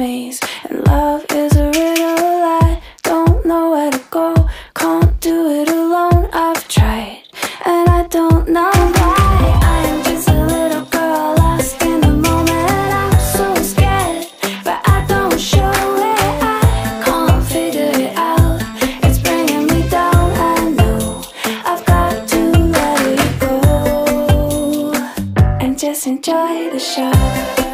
And love is a riddle I don't know where to go Can't do it alone, I've tried And I don't know why. I'm just a little girl lost in the moment. I'm so scared, but I don't show it. I can't figure it out. It's bringing me down, I know I've got to let it go. And just enjoy the show.